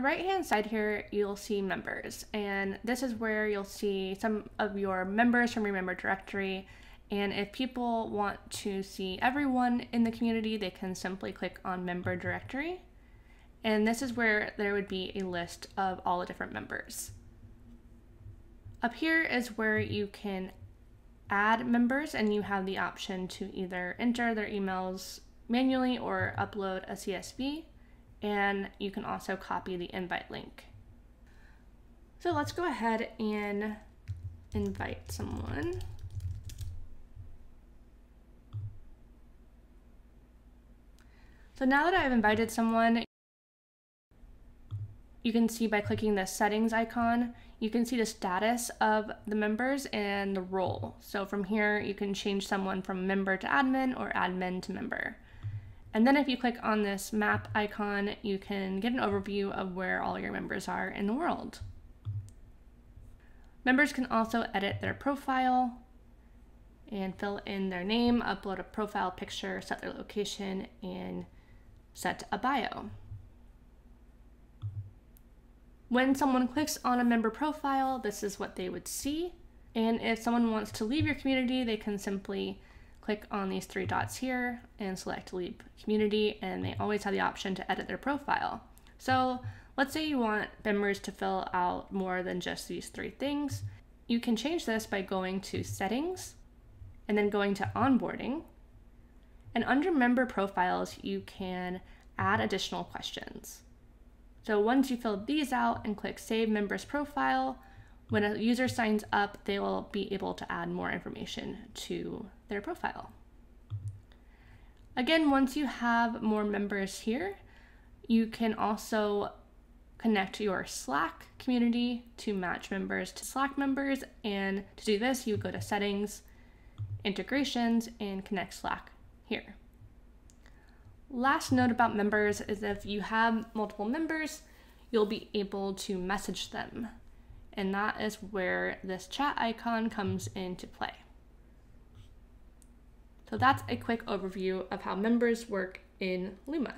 hand side here, you'll see members, and this is where you'll see some of your members from your member directory. And if people want to see everyone in the community, they can simply click on member directory. And this is where there would be a list of all the different members. Up here is where you can add members and you have the option to either enter their emails manually or upload a CSV and you can also copy the invite link. So let's go ahead and invite someone. So now that I've invited someone, you can see by clicking the settings icon, you can see the status of the members and the role. So from here, you can change someone from member to admin or admin to member. And then if you click on this map icon, you can get an overview of where all your members are in the world. Members can also edit their profile and fill in their name, upload a profile picture, set their location, and set a bio. When someone clicks on a member profile, this is what they would see. And if someone wants to leave your community, they can simply click on these three dots here and select leave community and they always have the option to edit their profile. So let's say you want members to fill out more than just these three things. You can change this by going to settings and then going to onboarding. And under member profiles, you can add additional questions. So once you fill these out and click save members profile, when a user signs up, they will be able to add more information to their profile. Again, once you have more members here, you can also connect your Slack community to match members to Slack members. And to do this, you go to settings, integrations, and connect Slack here. Last note about members is if you have multiple members, you'll be able to message them and that is where this chat icon comes into play. So that's a quick overview of how members work in Luma.